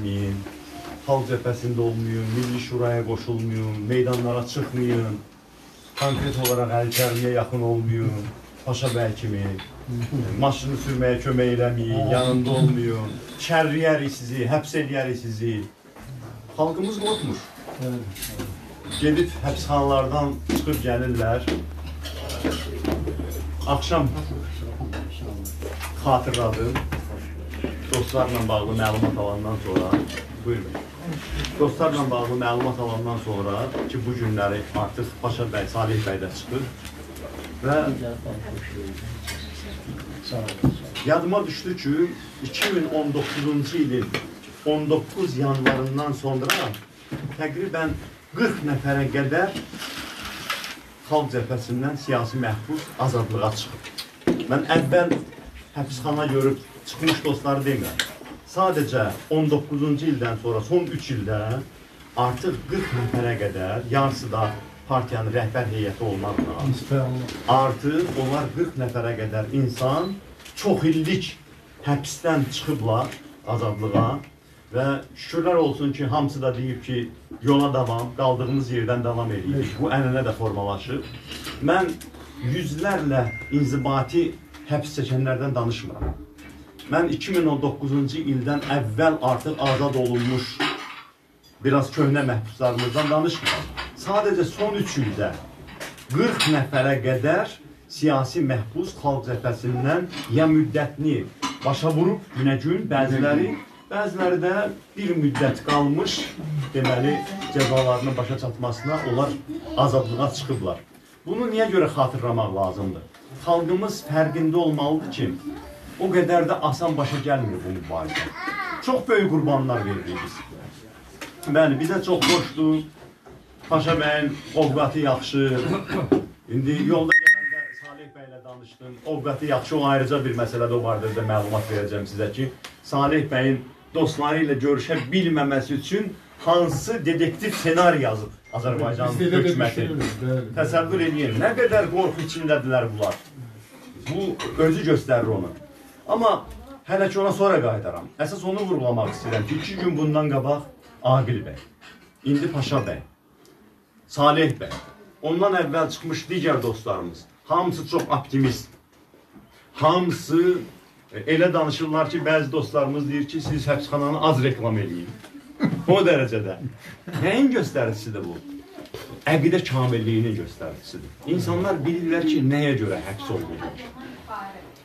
olmayın, Xalq cəbhəsində olmayın, Milli Şuraya qoşulmayın, meydanlara çıxmayın, konkret olaraq Əli yaxın olmayın, Paşa bəy kimi, maşını sürməyə kömək eləməyin, yanında olmayın, şərləyərik sizi, həbs eləyərik sizi. Xalqımız qorxmur. Gedib həbsxanalardan çıxıb gəlirlər. Axşam xatırladım. Dostlarla bağlı məlumat alandan sonra, buyurun. Dostlarla bağlı məlumat alandan sonra ki, bu günləri artıq Paşa bəy, Salih bəy də çıxır və yadıma düşdü ki, 2019-cu ilin 19 yanvarından sonra təqribən 40 nəfərə qədər xalq cəbhəsindən siyasi məhbus azadlığa çıxıb. Mən əvvəl həbsxana görüb çıxmış dostları demirəm. Sadəcə 19-cu ildən sonra son 3 ildə artıq 40 nəfərə qədər, yarısı da partiyanın rəhbər heyəti olmaqla artıq onlar 40 nəfərə qədər insan çox illik həbsdən çıxıblar azadlığa və şükürlər olsun ki, hamısı da deyib ki, yola davam, qaldığımız yerdən davam edirik. Bu ənənə də formalaşıb. Mən yüzlərlə inzibati həbs çəkənlərdən danışmıram. Mən 2019-cu ildən əvvəl artıq azad olunmuş biraz köhnə məhbuslarımızdan danışmıram. Sadəcə son 3 ildə 40 nəfərə qədər siyasi məhbus xalq cəbhəsindən ya müddətini başa vurub günə-gün, bəziləri bəziləri də bir müddət qalmış, deməli cəzalarının başa çatmasına onlar azadlığa çıxıblar. Bunu niyə görə xatırlamaq lazımdır? Xalqımız fərqində olmalıdır ki, o qədər də asan başa gəlmir bu mübarizə. Çox böyük qurbanlar verdik biz. Bəli, bizə çox xoşdur. Paşa bəyin ovqatı yaxşı. İndi yolda gələndə Salih bəylə danışdım. Ovqatı yaxşı, o ayrıca bir məsələdə o barədə məlumat verəcəm sizə ki, Salih bəyin dostları ilə görüşə bilməməsi üçün hansı dedektiv ssenari yazıb Azərbaycan hökuməti. Təsəvvür edin, nə qədər qorxu içindədirlər bunlar. Bu özü göstərir onu. Amma hələ ki ona sonra qayıdaram. Əsas onu vurğulamaq istəyirəm ki, iki gün bundan qabaq Aqil bəy, indi Paşa bəy, Salih bəy, ondan əvvəl çıxmış digər dostlarımız, hamısı çox optimist. Hamısı e, elə danışırlar ki, bəzi dostlarımız deyir ki, siz həbsxananı az reklam eləyin. O dərəcədə. Nəyin göstəricisidir bu? Əqidə kamilliyinin göstəricisidir. İnsanlar bilirlər ki, nəyə görə həbs olunurlar.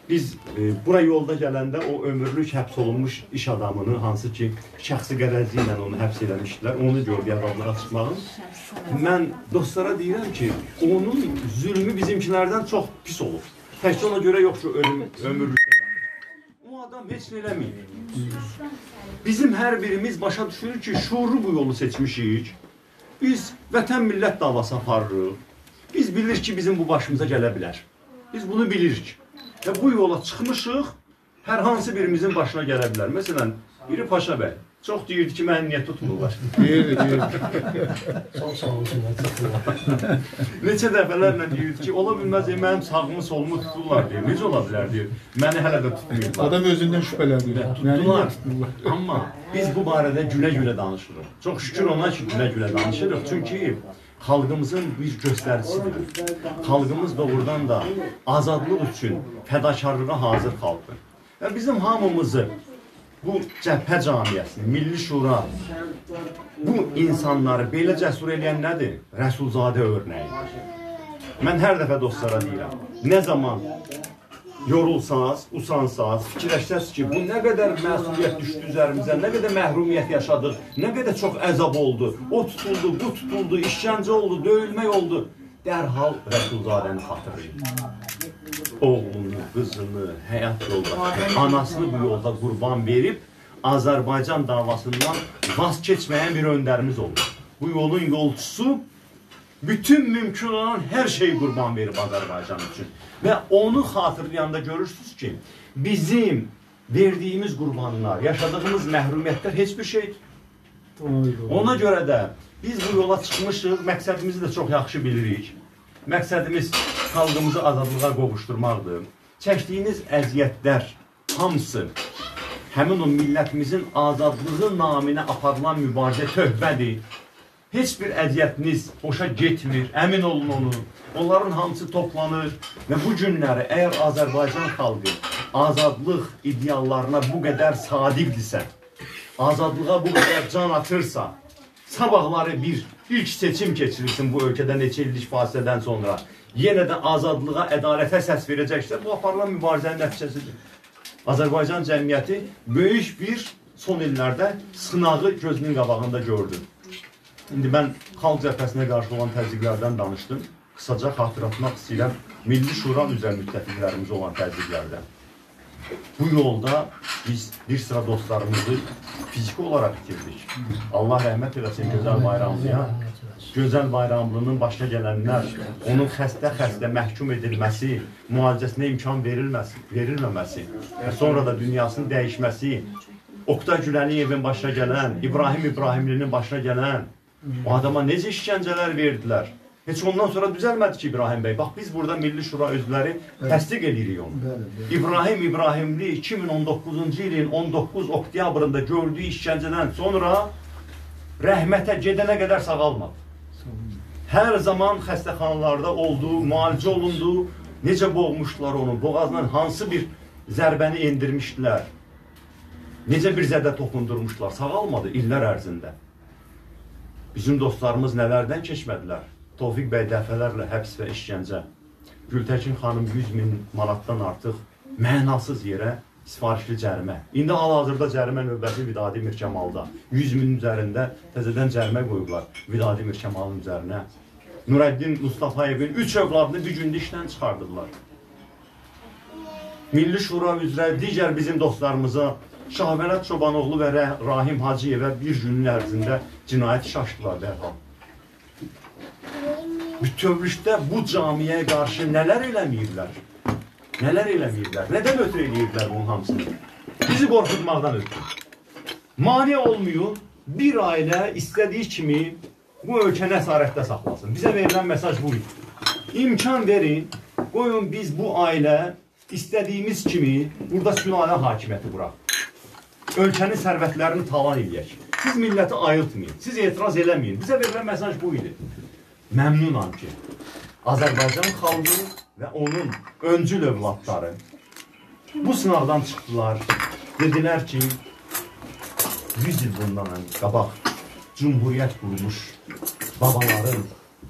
Biz e, bura yolda gələndə o ömürlük həbs olunmuş iş adamını, hansı ki, şəxsi qərəzi ilə onu həbs eləmişdilər, onu gördü adamlığa çıxmağın. Mən dostlara deyirəm ki, onun zülmü bizimkilərdən çox pis olur. Təkcə ona görə yox ki, ölüm, ömürlük O adam heç nə eləməyib. Bizim hər birimiz başa düşürük ki, şuurlu bu yolu seçmişik. Biz vətən millət davası aparırıq. Biz bilirik ki, bizim bu başımıza gələ bilər. Biz bunu bilirik. Və bu yola çıxmışıq, hər hansı birimizin başına gələ bilər. Məsələn, biri Paşa bəy. Çox deyirdi ki, məni niyə tutmurlar? Deyirdi, deyirdi. Çox sağ çox Neçə dəfələrlə deyirdi ki, ola bilməz, e, mənim sağımı solumu tuturlar deyir. Necə ola bilər deyir. Məni hələ də tutmayıblar. Adam özündən şübhələnir. Tutdular. Amma biz bu barədə günə-günə danışırıq. Çox şükür ona ki, günə-günə danışırıq. Çünki xalqımızın bir göstəricisidir. Xalqımız doğrudan da azadlıq üçün fədakarlığa hazır xalqdır. Və bizim hamımızı bu cəbhə camiyyəsini, Milli Şura bu insanları belə cəsur eləyən nədir? Rəsulzadə örnəyi. Mən hər dəfə dostlara deyirəm, nə zaman yorulsanız, usansaz, fikirləşsəz ki, bu nə qədər məsuliyyət düşdü üzərimizə, nə qədər məhrumiyyət yaşadıq, nə qədər çox əzab oldu, o tutuldu, bu tutuldu, işgəncə oldu, döyülmək oldu. Dərhal Rəsulzadəni xatırlayın. Oğlunu, qızını, həyat yoldaşını, anasını bu yolda qurban verib, Azərbaycan davasından vaz keçməyən bir öndərimiz oldu. Bu yolun yolçusu bütün mümkün olan hər şeyi qurban verib Azərbaycan üçün. Və onu xatırlayanda görürsünüz ki, bizim verdiyimiz qurbanlar, yaşadığımız məhrumiyyətlər heç bir şeydir. Ona görə də biz bu yola çıxmışıq, məqsədimizi də çox yaxşı bilirik. Məqsədimiz xalqımızı azadlığa qovuşturmaqdır. Çəkdiyiniz əziyyətlər hamısı həmin o millətimizin azadlığı naminə aparılan mübarizə töhbədir. Heç bir əziyyətiniz boşa getmir, əmin olun onu. Onların hamısı toplanır və bu günləri əgər Azərbaycan xalqı azadlıq ideallarına bu qədər sadiqdirsə, azadlığa bu qədər can atırsa, sabahları bir ilk seçim keçirilsin bu ölkədə neçə illik fasilədən sonra, yenə də azadlığa, ədalətə səs verəcəksə, bu aparılan mübarizənin nəticəsidir. Azərbaycan cəmiyyəti böyük bir son illərdə sınağı gözünün qabağında gördü. İndi mən xalq cəbhəsinə qarşı olan təzyiqlərdən danışdım. Qısaca xatırlatmaq istəyirəm Milli Şura üzrə müttəfiqlərimiz olan təzyiqlərdən. Bu yolda biz bir sıra dostlarımızı fiziki olaraq itirdik. Allah rəhmət eləsin gözəl bayramlıya. Gözəl bayramlının başına gələnlər, onun xəstə-xəstə məhkum edilməsi, müalicəsinə imkan verilməsi, verilməməsi və sonra da dünyasının dəyişməsi, Oktay Güləliyevin başına gələn, İbrahim İbrahimlinin başına gələn, o adama necə işgəncələr verdilər. Heç ondan sonra düzəlmədi ki İbrahim bəy. Bax biz burada Milli Şura özləri təsdiq edirik onu. İbrahim İbrahimli 2019-cu ilin 19 oktyabrında gördüyü işgəncədən sonra rəhmətə gedənə qədər sağalmadı. Hər zaman xəstəxanalarda oldu, müalicə olundu. Necə boğmuşdular onu, boğazdan hansı bir zərbəni endirmişdilər. Necə bir zədə toxundurmuşdular, sağalmadı illər ərzində. Bizim dostlarımız nələrdən keçmədilər? Tofiq bəy dəfələrlə həbs və işgəncə. Gültəkin xanım 100 min manatdan artıq mənasız yerə sifarişli cərimə. İndi hal-hazırda cərimə növbəti Vidadimir Kəmalda. 100 min üzərində təzədən cərimə qoyublar Vidadimir Kəmalın üzərinə. Nurəddin Mustafayevin 3 övladını bir gündə işdən çıxardılar. Milli Şura üzrə digər bizim dostlarımıza Şahbələt Çobanoğlu və Rahim Hacıyevə bir günün ərzində cinayət iş açdılar dərhal. Bütövlükdə bu camiyə qarşı nələr eləməyiblər? Nələr eləməyiblər? Nədən ötürü eləyiblər bunun hamısını? Bizi qorxutmaqdan ötürü. Mane olmayın, bir ailə istədiyi kimi bu ölkə nəzarətdə saxlasın. Bizə verilən mesaj bu idi. İmkan verin, qoyun biz bu ailə istədiyimiz kimi burada sülalə hakimiyyəti quraq. Ölkənin sərvətlərini talan eləyək. Siz milləti ayıltmayın, siz etiraz eləməyin. Bizə verilən mesaj bu idi. Məmnunam ki, Azərbaycan xalqı və onun öncül övladları bu sınaqdan çıxdılar. Dedilər ki, 100 il bundan qabaq cumhuriyyət qurmuş babaların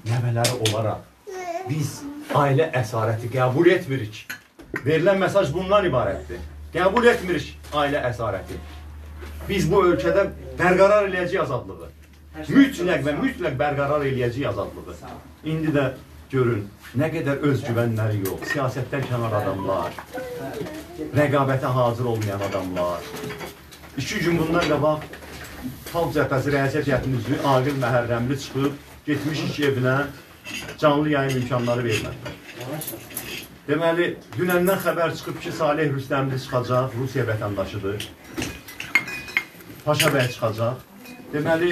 nəvələri olaraq biz ailə əsarəti qəbul etmirik. Verilən mesaj bundan ibarətdir. Qəbul etmirik ailə əsarəti. Biz bu ölkədə bərqərar eləyəcəyik azadlığı. Mütləq və mütləq bərqərar eləyəcəyik azadlığı. İndi də görün, nə qədər özgüvənləri yox, siyasətdən kənar adamlar, rəqabətə hazır olmayan adamlar. İki gün bundan qabaq Xalq Cəbhəsi Rəiyyət Heyətinin üzvü Aqil Məhərrəmli çıxıb, getmiş iş evinə canlı yayın imkanları vermədilər. Deməli, dünəndən xəbər çıxıb ki, Salih Rüstəmli çıxacaq, Rusiya vətəndaşıdır. Paşa bəy çıxacaq. Deməli,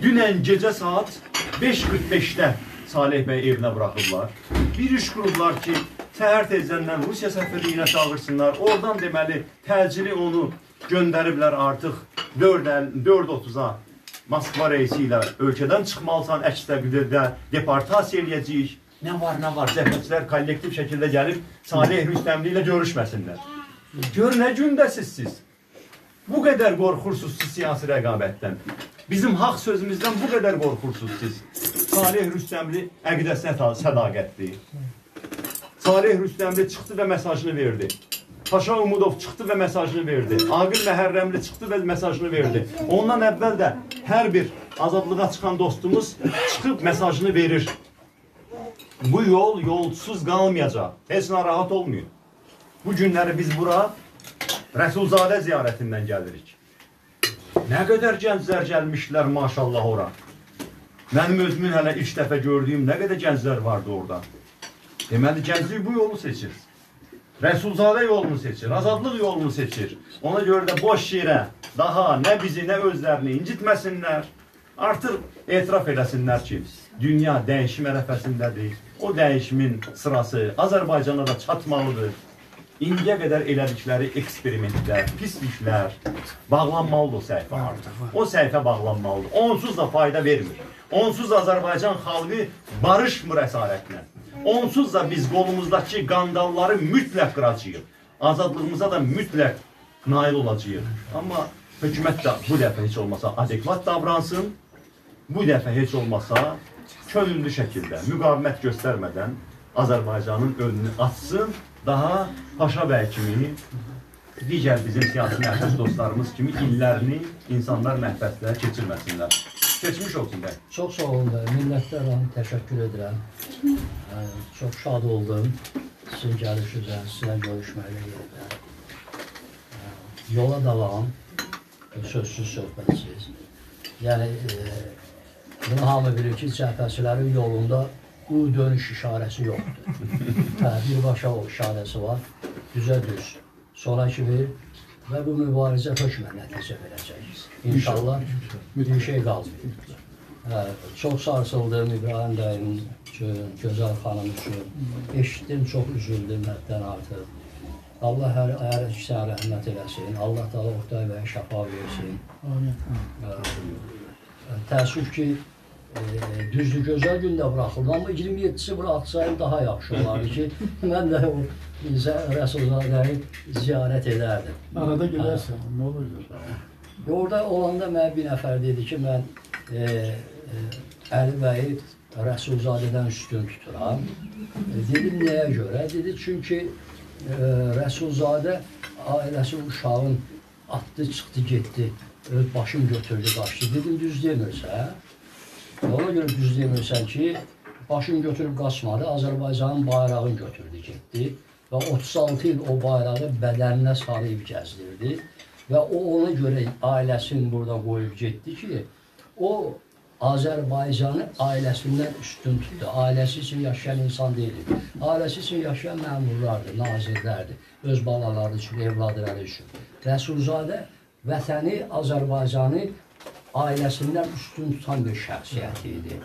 dünən gecə saat 5.45-də Salih bəy evinə buraxıblar. Bir iş qurublar ki, səhər tezdən Rusiya səfirliyinə çağırsınlar. Oradan deməli, təcili onu göndəriblər artıq 4.30-a Moskva reysi ilə ölkədən çıxmalısan, əks təqdirdə deportasiya eləyəcəyik. Nə var, nə var, cəbhəçilər kollektiv şəkildə gəlib Salih Rüstəmli ilə görüşməsinlər. Gör nə gündəsiz siz. Bu qədər qorxursunuz siz siyasi rəqabətdən. Bizim haqq sözümüzdən bu qədər qorxursunuz siz. Salih Rüstəmli əqidəsinə sədaqətli. Salih Rüstəmli çıxdı və mesajını verdi. Paşa Umudov çıxdı və mesajını verdi. Aqil Məhərrəmli çıxdı və mesajını verdi. Ondan əvvəl də hər bir azadlığa çıxan dostumuz çıxıb mesajını verir. Bu yol yolsuz qalmayacaq. Heç narahat olmayın. Bu günləri biz bura Rəsulzadə ziyarətindən gəlirik. Nə qədər gənclər gəlmişlər maşallah ora. Mənim özümün hələ ilk dəfə gördüyüm nə qədər gənclər vardı orada. Deməli gənclik bu yolu seçir. Rəsulzadə yolunu seçir, azadlıq yolunu seçir. Ona görə də boş yerə daha nə bizi, nə özlərini incitməsinlər. Artıq etiraf eləsinlər ki, dünya dəyişim ərəfəsindədir. O dəyişimin sırası Azərbaycana da çatmalıdır. İndiyə qədər elədikləri eksperimentlər, pisliklər bağlanmalıdır o səhifə artıq. O səhifə bağlanmalıdır. Onsuz da fayda vermir. Onsuz Azərbaycan xalqı barışmır əsarətlə. Onsuz da biz qolumuzdakı qandalları mütləq qıracağıq. Azadlığımıza da mütləq nail olacağıq. Amma hökumət də bu dəfə heç olmasa adekvat davransın. Bu dəfə heç olmasa könüllü şəkildə müqavimət göstərmədən Azərbaycanın önünü açsın, daha Paşa bəy kimi digər bizim siyasi məhbus dostlarımız kimi illərini insanlar məhbəslərə keçirməsinlər. Keçmiş olsun bəy. Çox sağ olun da, minnətdaram, təşəkkür edirəm. Ə, Çox şad oldum sizin gəlişinizə, sizlə görüşməklə yerdə. Yola davam, sözsüz söhbətsiz. Yəni, e, bunu hamı bilir ki, cəbhəçilərin yolunda U dönüş işarəsi yoxdur. Hə, birbaşa o işarəsi var, düzə düz. Sonra kimi və bu mübarizə hökmən nəticə verəcək. İnşallah bir şey qalmayıb. Hə, çox sarsıldım İbrahim bəyin üçün, Gözəl xanım üçün. Eşitdim, çox üzüldüm həddən artıq. Allah hər, hər ikisinə rəhmət eləsin. Allah da Oktay bəyə şəfa versin. Hə, Təəssüf ki, e, düzdür gözəl gündə buraxıldı, amma 27-si buraxsaydım daha yaxşı olardı ki, mən də o Rəsulzadəni ziyarət edərdim. Arada gedərsən, nə olur? Orada olanda mənə bir nəfər dedi ki, mən e, e, Əli bəyi Rəsulzadədən üstün tuturam. E, dedim, nəyə görə? Dedi, çünki e, Rəsulzadə ailəsi uşağın atdı, çıxdı, getdi, öz başını götürdü, qaçdı. Dedim, düz demirsən. Ona görə düz demirsən ki, başını götürüb qaçmadı, Azərbaycanın bayrağını götürdü, getdi və 36 il o bayrağı bədəninə sarıyıb gəzdirdi və o ona görə ailəsini burada qoyub getdi ki, o Azərbaycanı ailəsindən üstün tutdu. Ailəsi üçün yaşayan insan deyil. Ailəsi üçün yaşayan məmurlardır, nazirlərdir, öz balaları üçün, evladları üçün. Rəsulzadə vətəni, Azərbaycanı ailəsindən üstün tutan bir şəxsiyyət idi.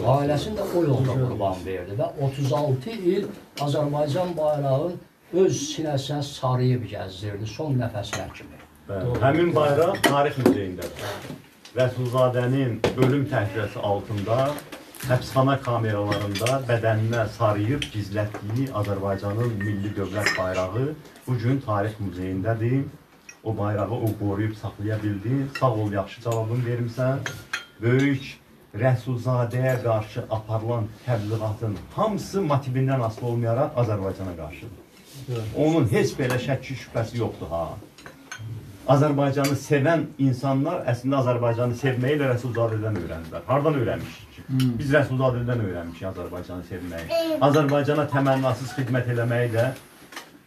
Ailəsini də o yolda qurban verdi və 36 il Azərbaycan bayrağını öz sinəsinə sarıyıb gəzdirdi son nəfəsinə kimi. Bəli. Həmin bayraq tarix muzeyindədir. Rəsulzadənin ölüm təhlükəsi altında həbsxana kameralarında bədəninə sarıyıb gizlətdiyi Azərbaycanın milli dövlət bayrağı bu gün tarix muzeyindədir. O bayrağı o qoruyub saxlaya bildi. Sağ ol, yaxşı cavabını vermisən. Böyük Rəsulzadəyə qarşı aparılan təbliğatın hamısı motivindən asılı olmayaraq Azərbaycana qarşıdır. Onun heç belə şəkki şübhəsi yoxdur ha. Azərbaycanı sevən insanlar əslində Azərbaycanı sevməyi ilə Rəsulzadədən öyrəndilər. Hardan öyrənmişik ki? Biz Rəsulzadədən öyrənmişik Azərbaycanı sevməyi. Azərbaycana təmənnasız xidmət eləməyi də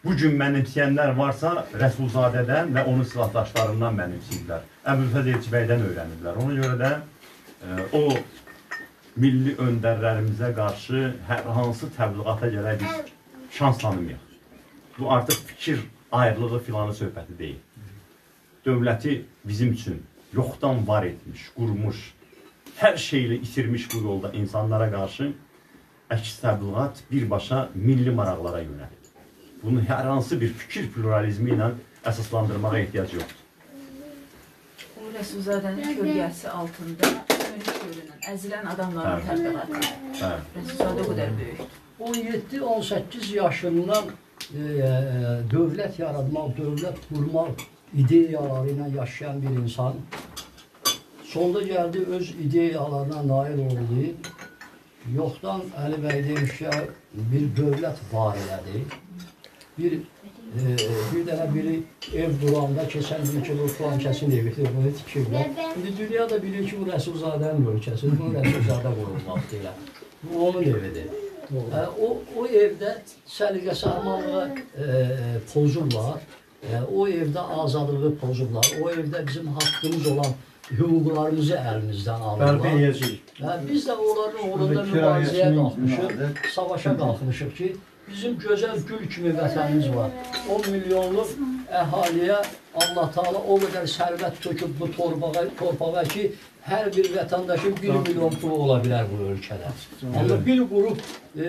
bu gün mənimsəyənlər varsa Rəsulzadədən və onun silahdaşlarından mənimsəyirlər. Əbülfəz Elçibəydən öyrəniblər. Ona görə də e, o milli öndərlərimizə qarşı hər hansı təbliğata gərək biz şans tanımayaq. Bu artıq fikir ayrılığı filanı söhbəti deyil dövləti bizim üçün yoxdan var etmiş, qurmuş, hər şeylə itirmiş bu yolda insanlara qarşı əks təbliğat birbaşa milli maraqlara yönəlib. Bunu hər hansı bir fikir pluralizmi ilə əsaslandırmağa ehtiyac yoxdur. O Rəsulzadənin kölgəsi altında sönük görünən, əzilən adamların təbliğatı. Bəli. Rəsulzadə o qədər böyükdür. 17-18 yaşından e, e, dövlət yaratmaq, dövlət qurmaq ideyaları ilə yaşayan bir insan sonda gəldi öz ideyalarına nail oldu. Yoxdan Əli bəy demiş ki, bir dövlət var elədi. Bir e, bir dənə biri ev duranda keçən bir ki, bu filan kəsin evidir, bunu tikirlər. İndi dünya da bilir ki, bu Rəsulzadənin ölkəsidir, bunu Rəsulzadə qurulmaq deyilər. Bu onun evidir. Hə, o, o evdə səliqə sahmanlığı e, pozurlar. E, o evdə azadlığı pozurlar. O evdə bizim haqqımız olan hüquqlarımızı əlimizdən alırlar. Bərpa edəcəyik. Hə, biz də onların Burada mübarizəyə qalxmışıq, savaşa qalxmışıq ki, bizim gözəl gül kimi vətənimiz var. 10 milyonluq əhaliyə Allah Taala o qədər sərvət töküb bu torpağa, torpağa ki, hər bir vətəndaşın 1 milyon pulu ola bilər bu ölkədə. Amma bir qrup e,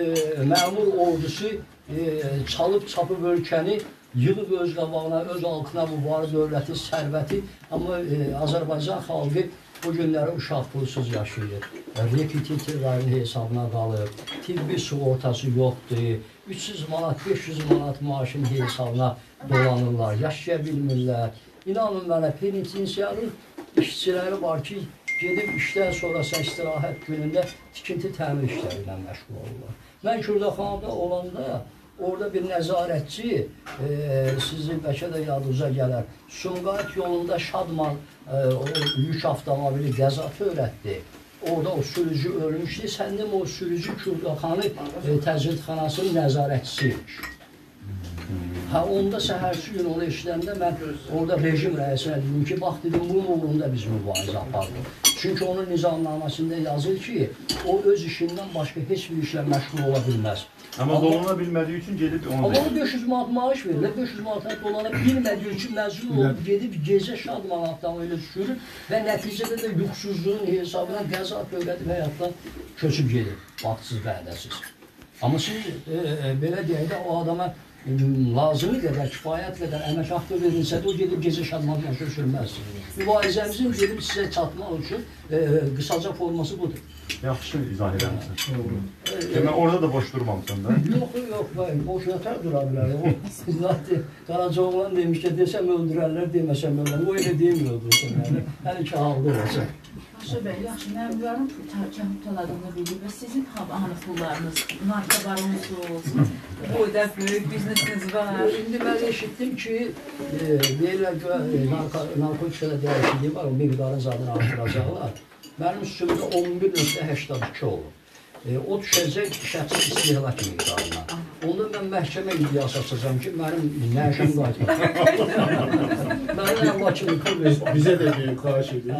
məmur ordusu e, çalıb çapıb ölkəni yığıb öz qabağına, öz altına bu var dövləti, sərvəti, amma e, Azərbaycan xalqı bu günləri uşaq pulsuz yaşayır. Repetitorların hesabına qalıb, tibbi sığortası yoxdur, 300 manat, 500 manat maaşın hesabına dolanırlar, yaşaya bilmirlər. İnanın mənə, penitensiyanın işçiləri var ki, gedib işdən sonrası istirahət günündə tikinti təmir işləri ilə məşğul olurlar. Mən Kürdəxanada olanda orada bir nəzarətçi e, sizin bəlkə də yadınıza gələr. Sumqayıt yolunda Şadman e, o yük avtomobili qəza törətdi. Orada o sürücü ölmüşdü. Səndim o sürücü Kürdəxanı e, təcridxanasının nəzarətçisiymiş. Hə onda səhərsi gün onu eşidəndə mən orada rejim rəisinə dedim ki, bax dedim bunun uğrunda biz mübarizə apardıq. Çünki onun nizamnaməsində yazır ki, o öz işindən başqa heç bir işlə məşğul ola bilməz. Amma dolana bilmədiyi üçün gedib onu Amma deyir. ona 500 manat maaş verirlər, 500 manata dolana bilmədiyi üçün məcbur olub gedib gecə şadman avtomobili sürür və nəticədə də yuxusuzluğun hesabına qəza törədib həyatdan köçüb gedir, vaxtsız vədəsiz. Amma siz e, e, belə deyək də o adama e, lazımi qədər, kifayət qədər əmək haqqı verilsə də o gedib gecə şadman maşın sürməz. Mübarizəmizin gedib sizə çatmaq üçün e, qısaca forması budur. Yaxşı izah eləmişsən. E, e, Demək orada da boş durmamısan da. Yox, yox, ben boş yatar dura bilər. O zaten Qaraca oğlan demiş ki, desəm öldürərlər, deməsəm öldürərlər. O elə öldürsünlər. Hər iki halda olacaq. Paşa bəy, yaxşı, mən bunların kəhub taladığını bildim və sizin ha- hanı pullarınız, narka baronsunuz, boyda böyük biznesiniz var. İndi mən eşitdim ki, e, deyirlər ki, e, narko- narkotikada dəyişikliyi var, o miqdarın zadını artıracaqlar. Mənim üstümdə 11.82 olur. E, o düşəcək şəxsi istehlak miqdarına. Onda mən məhkəmə iddiası açacağam ki, mənim nəşəm qayıtmır. Mənim Bakı pul verir. Bize de bir karşı ediyor.